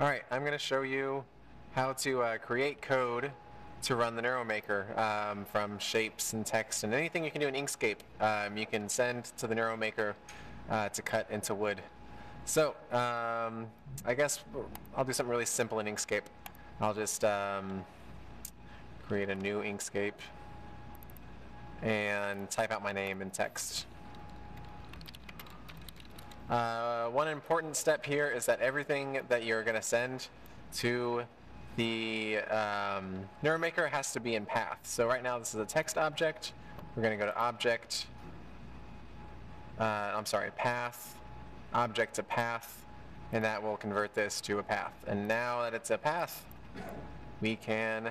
All right, I'm going to show you how to uh, create code to run the NeuroMaker um, from shapes and text and anything you can do in Inkscape. Um, you can send to the NeuroMaker uh, to cut into wood. So um, I guess I'll do something really simple in Inkscape. I'll just um, create a new Inkscape and type out my name in text. Uh, one important step here is that everything that you're going to send to the um, NeuroMaker has to be in path. So right now this is a text object. We're going to go to object, uh, I'm sorry, path, object to path, and that will convert this to a path. And now that it's a path, we can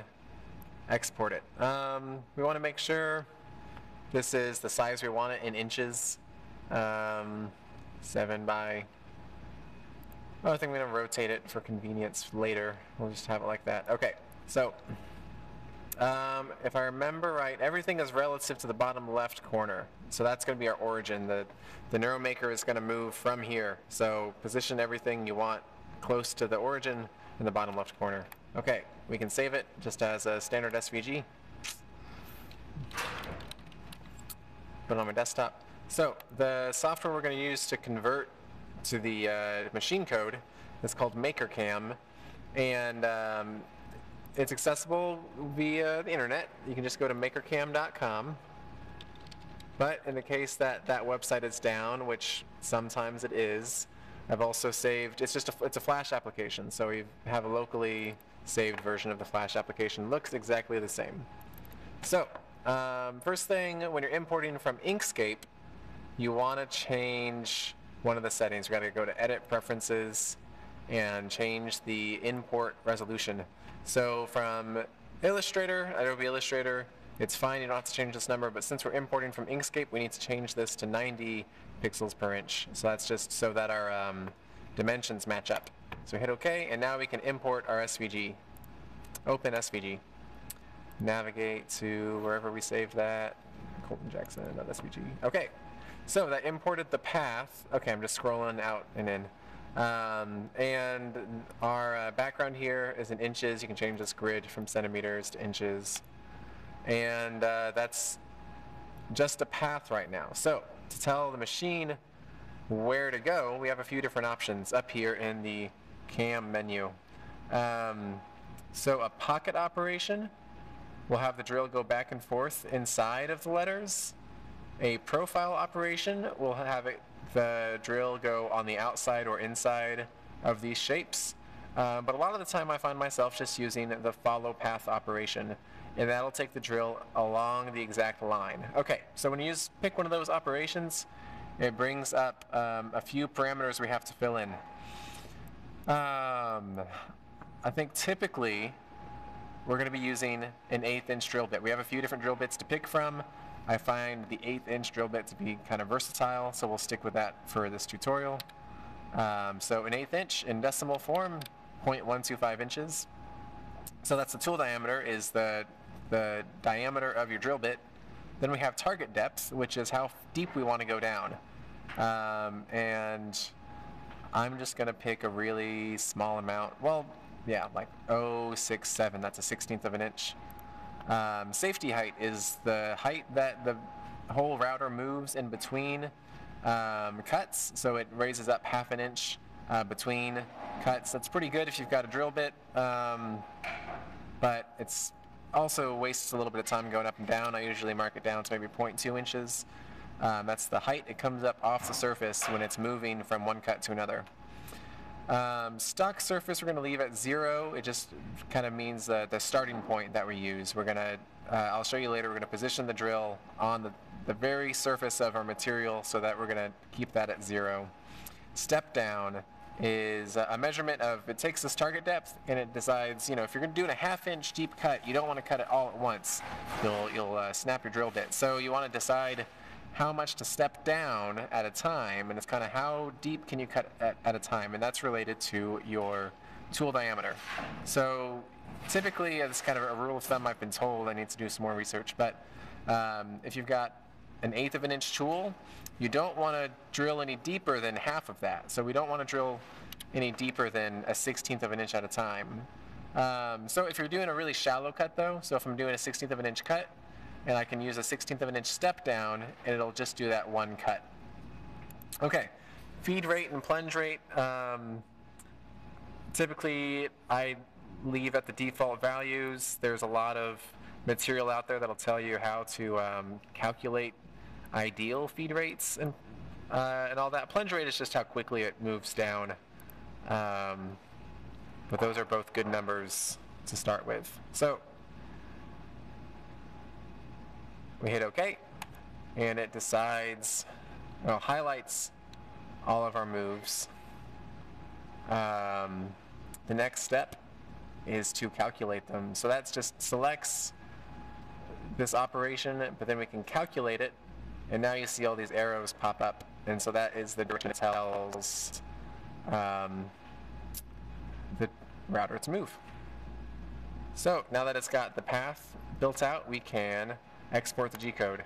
export it. Um, we want to make sure this is the size we want it in inches. Um, 7 by... I think we're going to rotate it for convenience later. We'll just have it like that. Okay, so um, if I remember right, everything is relative to the bottom left corner. So that's going to be our origin. The, the NeuroMaker is going to move from here. So position everything you want close to the origin in the bottom left corner. Okay, we can save it just as a standard SVG. Put it on my desktop. So the software we're going to use to convert to the uh, machine code is called MakerCam, and um, it's accessible via the internet. You can just go to makercam.com. But in the case that that website is down, which sometimes it is, I've also saved. It's just a it's a Flash application, so we have a locally saved version of the Flash application. Looks exactly the same. So um, first thing, when you're importing from Inkscape, you want to change one of the settings. We're going to go to Edit Preferences and change the import resolution. So from Illustrator, Adobe Illustrator, it's fine, you don't have to change this number, but since we're importing from Inkscape, we need to change this to 90 pixels per inch. So that's just so that our um, dimensions match up. So hit OK, and now we can import our SVG. Open SVG. Navigate to wherever we saved that. Colton Jackson, SVG. Okay, so that imported the path. Okay, I'm just scrolling out and in. Um, and our uh, background here is in inches. You can change this grid from centimeters to inches. And uh, that's just a path right now. So to tell the machine where to go, we have a few different options up here in the CAM menu. Um, so a pocket operation will have the drill go back and forth inside of the letters. A profile operation will have it, the drill go on the outside or inside of these shapes. Uh, but a lot of the time I find myself just using the follow path operation and that'll take the drill along the exact line. Okay, so when you use, pick one of those operations, it brings up um, a few parameters we have to fill in. Um, I think typically we're going to be using an eighth inch drill bit. We have a few different drill bits to pick from. I find the eighth inch drill bit to be kind of versatile, so we'll stick with that for this tutorial. Um, so an eighth inch in decimal form, 0.125 inches. So that's the tool diameter is the, the diameter of your drill bit. Then we have target depth, which is how deep we want to go down. Um, and I'm just going to pick a really small amount. Well, yeah, like 067, that's a 16th of an inch. Um, safety height is the height that the whole router moves in between um, cuts, so it raises up half an inch uh, between cuts. That's pretty good if you've got a drill bit, um, but it's also wastes a little bit of time going up and down. I usually mark it down to maybe 0.2 inches. Um, that's the height it comes up off the surface when it's moving from one cut to another. Um, stock surface we're going to leave at zero. It just kind of means the, the starting point that we use. We're going to, uh, I'll show you later, we're going to position the drill on the, the very surface of our material so that we're going to keep that at zero. Step down is a measurement of, it takes this target depth and it decides, you know, if you're doing a half inch deep cut, you don't want to cut it all at once. You'll, you'll uh, snap your drill bit. So you want to decide how much to step down at a time, and it's kind of how deep can you cut at, at a time, and that's related to your tool diameter. So typically, it's kind of a rule of thumb I've been told, I need to do some more research, but um, if you've got an eighth of an inch tool, you don't want to drill any deeper than half of that. So we don't want to drill any deeper than a sixteenth of an inch at a time. Um, so if you're doing a really shallow cut though, so if I'm doing a sixteenth of an inch cut, and I can use a sixteenth of an inch step down, and it'll just do that one cut. Okay, feed rate and plunge rate. Um, typically, I leave at the default values. There's a lot of material out there that'll tell you how to um, calculate ideal feed rates and uh, and all that. Plunge rate is just how quickly it moves down. Um, but those are both good numbers to start with. So we hit OK, and it decides, well, highlights all of our moves. Um, the next step is to calculate them. So that's just selects this operation, but then we can calculate it, and now you see all these arrows pop up, and so that is the direction it tells um, the router to move. So now that it's got the path built out, we can export the G-code.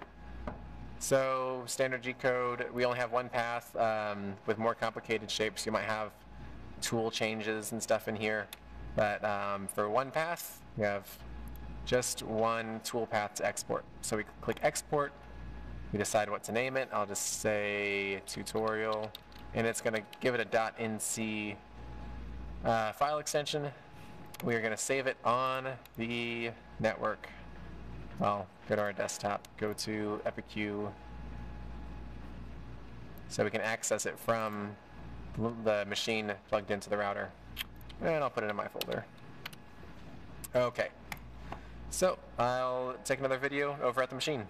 So standard G-code, we only have one path. Um, with more complicated shapes, you might have tool changes and stuff in here. But um, for one path, we have just one tool path to export. So we click export, we decide what to name it. I'll just say tutorial, and it's going to give it a .nc uh, file extension. We are going to save it on the network. Well, go to our desktop, go to EpicU, so we can access it from the machine plugged into the router. And I'll put it in my folder. Okay. So, I'll take another video over at the machine.